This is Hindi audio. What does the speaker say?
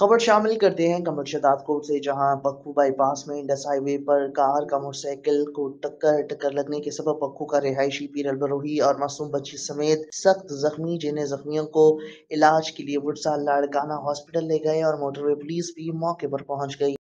खबर शामिल करते हैं कमर शदादकोट से, जहाँ पक्खू बाईपास में इंडस हाईवे पर कार का मोटरसाइकिल को टक्कर टक्कर लगने के सबब पक्खू का रिहायशी पीर अलबरोही और मासूम बच्ची समेत सख्त जख्मी, जिन्हें जख्मियों को इलाज के लिए वुडसा लाड़काना हॉस्पिटल ले गए और मोटरवे पुलिस भी मौके पर पहुँच गई।